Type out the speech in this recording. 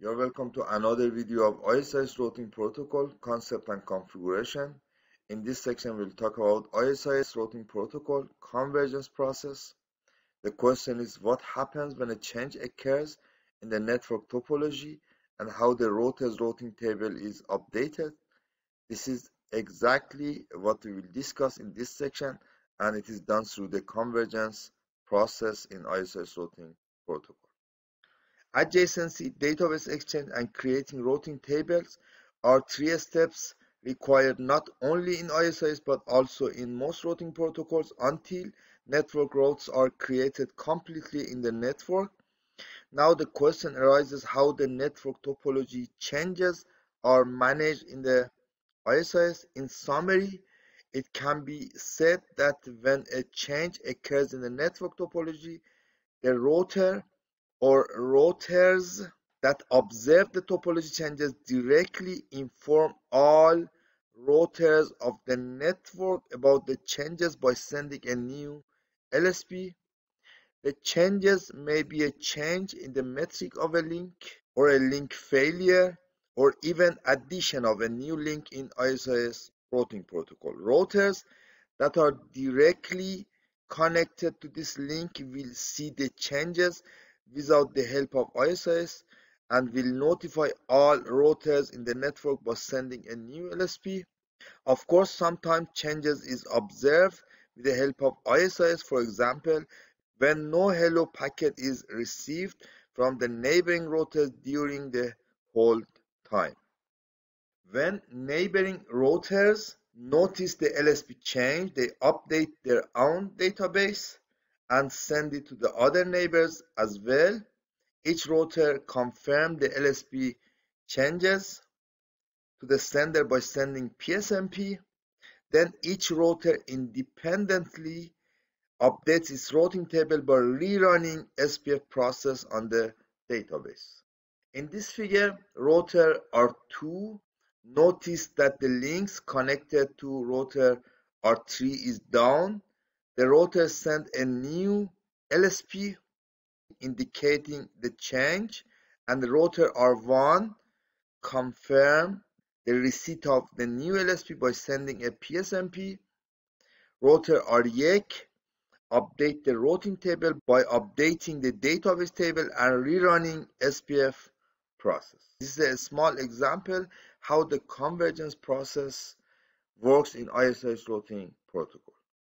You're welcome to another video of ISIS routing protocol concept and configuration. In this section, we'll talk about ISIS routing protocol convergence process. The question is what happens when a change occurs in the network topology and how the routers routing table is updated. This is exactly what we will discuss in this section and it is done through the convergence process in ISIS routing protocol. Adjacency, database exchange, and creating routing tables are three steps required not only in ISIS but also in most routing protocols until network routes are created completely in the network. Now the question arises how the network topology changes are managed in the ISIS. In summary, it can be said that when a change occurs in the network topology, the router or routers that observe the topology changes directly inform all routers of the network about the changes by sending a new LSP. The changes may be a change in the metric of a link or a link failure or even addition of a new link in ISIS routing protocol. Routers that are directly connected to this link will see the changes without the help of ISIS and will notify all routers in the network by sending a new LSP. Of course, sometimes changes is observed with the help of ISIS, for example, when no hello packet is received from the neighboring routers during the hold time. When neighboring routers notice the LSP change, they update their own database and send it to the other neighbors as well. Each router confirms the LSP changes to the sender by sending PSNP. Then each router independently updates its routing table by rerunning SPF process on the database. In this figure, router R2 notice that the links connected to router R3 is down the router sent a new LSP indicating the change and the router R1 confirmed the receipt of the new LSP by sending a PSNP. Router RYEK update the routing table by updating the database table and rerunning SPF process. This is a small example how the convergence process works in ISIS routing protocol.